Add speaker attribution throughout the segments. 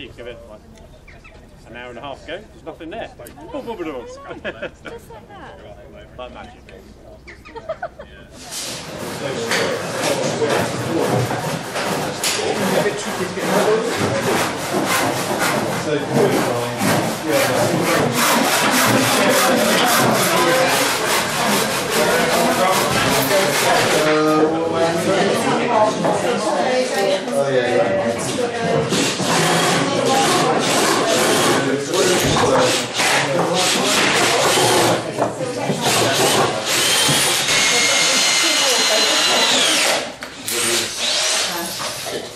Speaker 1: you give it like an hour and a half ago. There's nothing there. Boom, boom, boom.
Speaker 2: Just like that.
Speaker 1: like magic.
Speaker 3: Oh,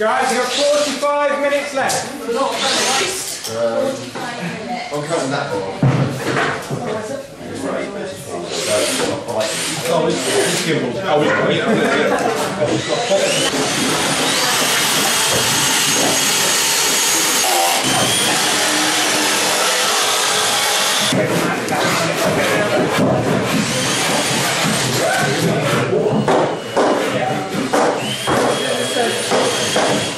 Speaker 3: Guys, you've got 45 minutes left.
Speaker 4: Um, I'm cutting that one.
Speaker 5: Thank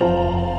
Speaker 5: 아